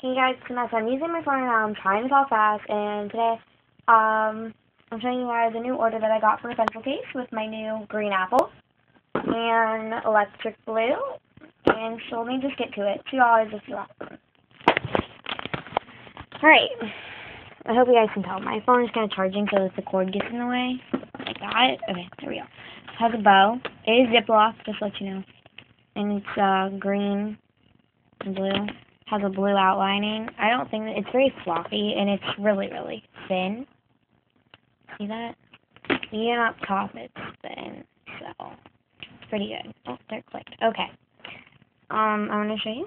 Hey guys, it's. I'm using my phone right now. I'm trying to talk fast, and today, um, I'm showing you guys a new order that I got for a pencil case with my new green apple and electric blue. And so let me just get to it. Two dollars if you want. Alright. I hope you guys can tell. My phone is kind of charging, so if the cord gets in the way, like that. Okay, there we go. It has a bow. It is Ziploc, just to let you know. And it's uh, green and blue has a blue outlining. I don't think that it's very floppy and it's really, really thin. See that? Even up top it's thin, so pretty good. Oh, there it clicked. Okay. Um, I want to show you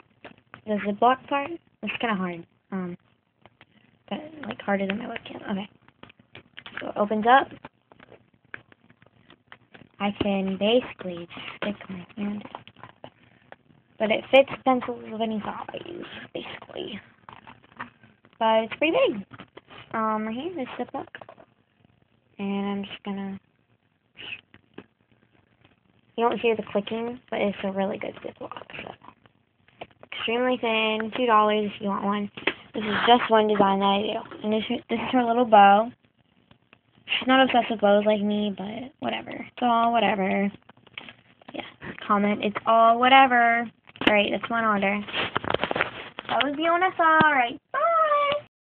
the Ziploc part. It's kind of hard. Um, but like harder than my webcam. Okay. So it opens up. I can basically stick my hand but it fits pencils of any size, basically. But it's pretty big. Um, right here, this Ziploc. And I'm just gonna... You don't hear the clicking, but it's a really good Ziploc, so... Extremely thin, $2 if you want one. This is just one design that I do. And this, this is her little bow. She's not obsessed with bows like me, but whatever. It's all whatever. Yeah, comment, it's all whatever. Alright, that's one order. That was the Onessa. Alright.